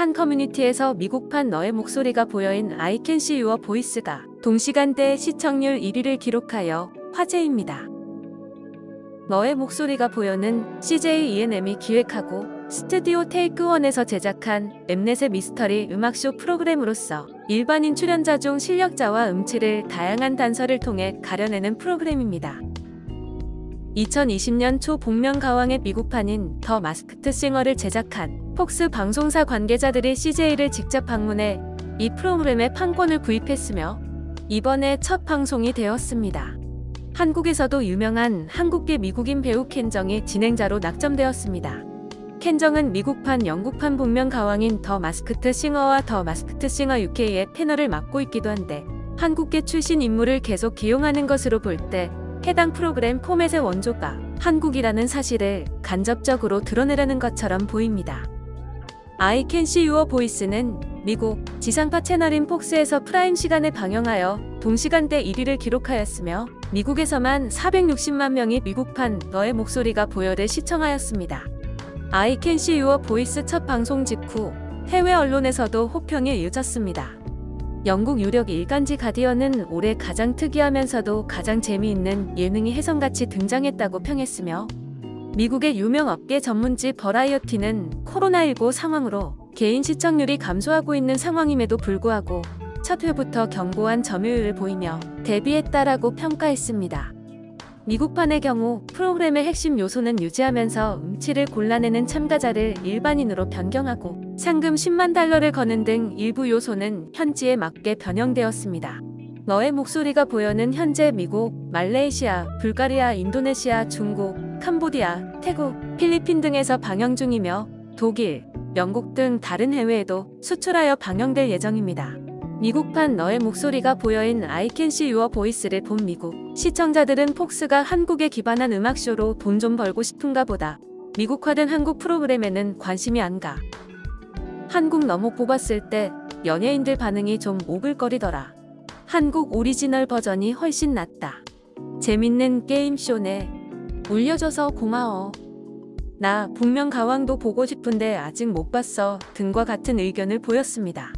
한 커뮤니티에서 미국판 너의 목소리가 보여인 I Can See Your Voice가 동시간대 시청률 1위를 기록하여 화제입니다. 너의 목소리가 보여는 CJ ENM이 기획하고 스튜디오 테이크원에서 제작한 엠넷의 미스터리 음악쇼 프로그램으로서 일반인 출연자 중 실력자와 음치를 다양한 단서를 통해 가려내는 프로그램입니다. 2020년 초 복면 가왕의 미국판인 더 마스크트 싱어를 제작한 폭스 방송사 관계자들이 CJ를 직접 방문해 이 프로그램의 판권을 구입했으며 이번에 첫 방송이 되었습니다. 한국에서도 유명한 한국계 미국인 배우 켄정이 진행자로 낙점되었습니다. 켄정은 미국판 영국판 복면가왕인 더 마스크트 싱어와 더 마스크트 싱어 UK의 패널을 맡고 있기도 한데 한국계 출신 인물을 계속 기용하는 것으로 볼 때 해당 프로그램 포맷의 원조가 한국이라는 사실을 간접적으로 드러내려는 것처럼 보입니다. I Can See Your Voice는 미국 지상파 채널인 폭스에서 prime 시간에 방영하여 동시간대 1위를 기록하였으며 미국에서만 460만 명이 미국판 너의 목소리가 보여를 시청하였습니다. I Can See Your Voice 첫 방송 직후 해외 언론에서도 호평이 이어졌습니다. 영국 유력 일간지 가디언은 올해 가장 특이하면서도 가장 재미있는 예능이 혜성같이 등장했다고 평했으며 미국의 유명 업계 전문지 버라이어티는 코로나19 상황으로 개인 시청률이 감소하고 있는 상황임에도 불구하고 첫 회부터 견고한 점유율을 보이며 대비했다라고 평가했습니다. 미국판의 경우 프로그램의 핵심 요소는 유지하면서 음치를 골라내는 참가자를 일반인으로 변경하고 상금 10만 달러를 거는 등 일부 요소는 현지에 맞게 변형되었습니다. 너의 목소리가 보여는 현재 미국, 말레이시아, 불가리아, 인도네시아, 중국, 캄보디아, 태국, 필리핀 등에서 방영 중이며 독일, 영국 등 다른 해외에도 수출하여 방영될 예정입니다. 미국판 너의 목소리가 보여인 See Your Voice를 본 미국 시청자들은 폭스가 한국에 기반한 음악쇼로 돈 좀 벌고 싶은가 보다 미국화된 한국 프로그램에는 관심이 안 가. 한국 너목보 봤을 때 연예인들 반응이 좀 오글거리더라. 한국 오리지널 버전이 훨씬 낫다. 재밌는 게임쇼네. 올려줘서 고마워. 나 북면 가왕도 보고 싶은데 아직 못 봤어 등과 같은 의견을 보였습니다.